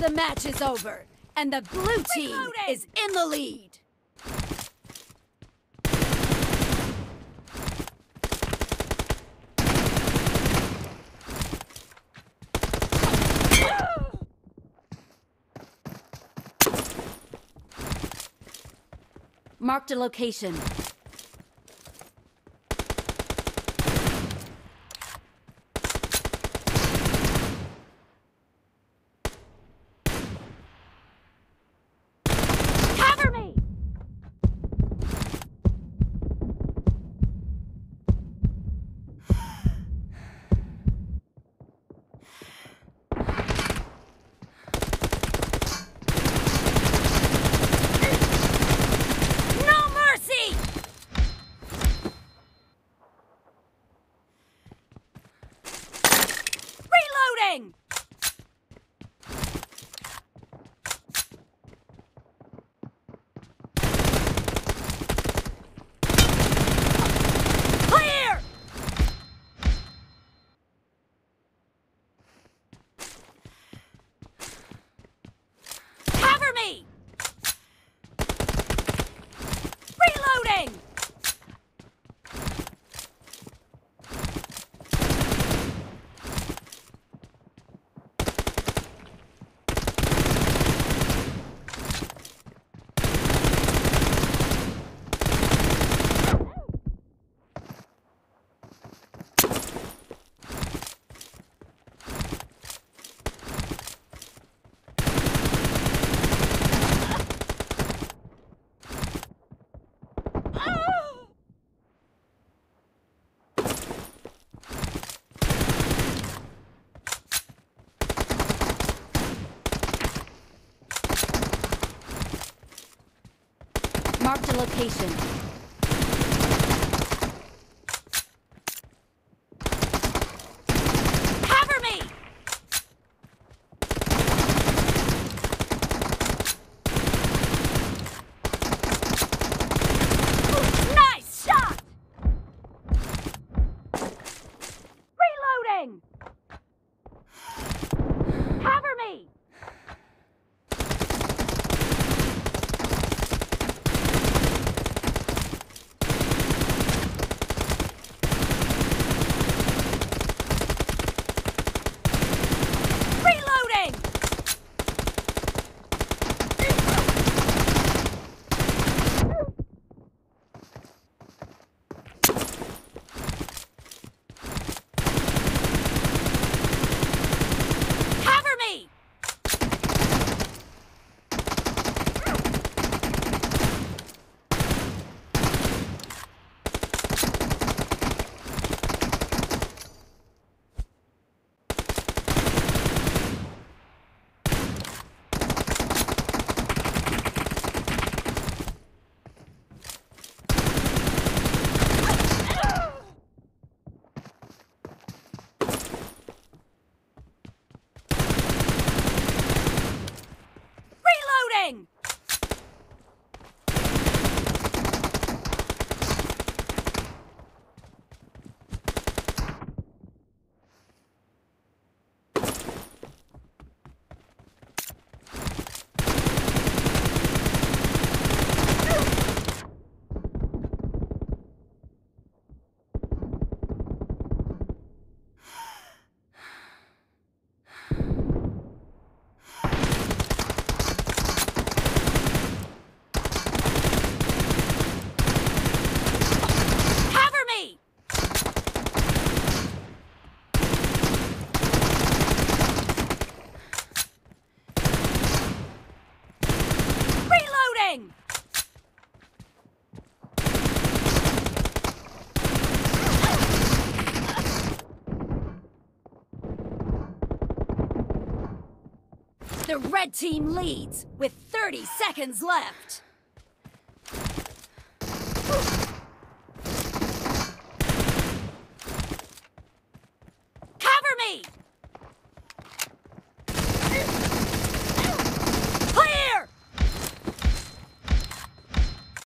The match is over, and the blue team Reloading! is in the lead. Marked a location. Marked a location. The red team leads with 30 seconds left.